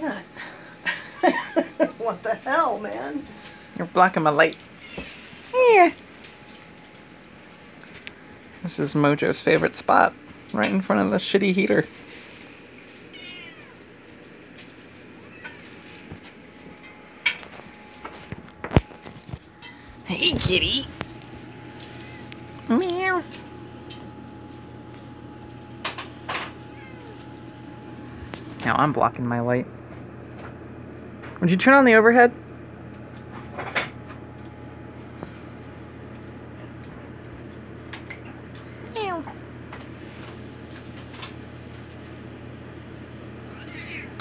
can't. what the hell, man? You're blocking my light. Yeah. This is Mojo's favorite spot, right in front of the shitty heater. Hey, kitty. Meow. Now I'm blocking my light. Would you turn on the overhead?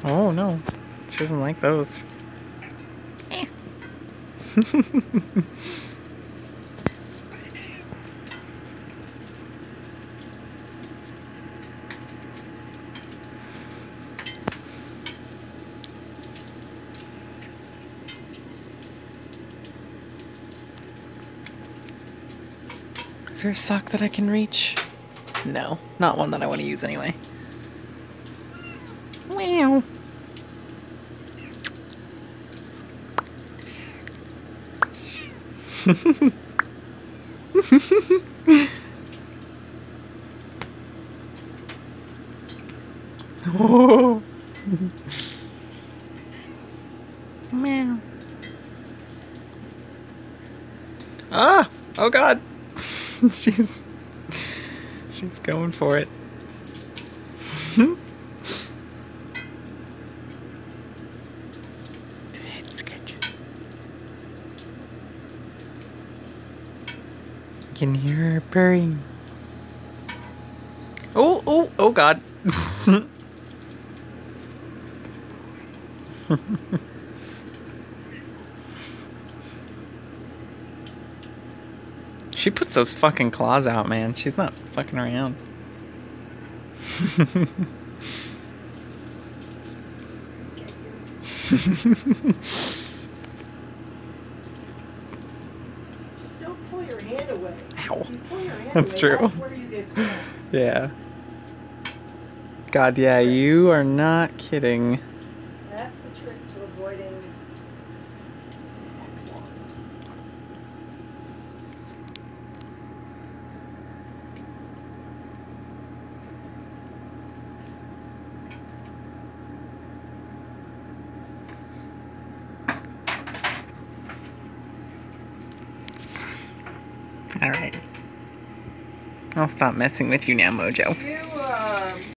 Oh no, she doesn't like those. Is there a sock that I can reach? No, not one that I want to use anyway. Meow. oh. Meow. Ah! Oh god! she's she's going for it. You can hear her purring. Oh, oh, oh god. She puts those fucking claws out, man. She's not fucking around. Just don't pull your hand away. Ow. You pull your hand That's away, true. That's where you get. Yeah. God, yeah, you are not kidding. Alright. I'll stop messing with you now, Mojo. You, um...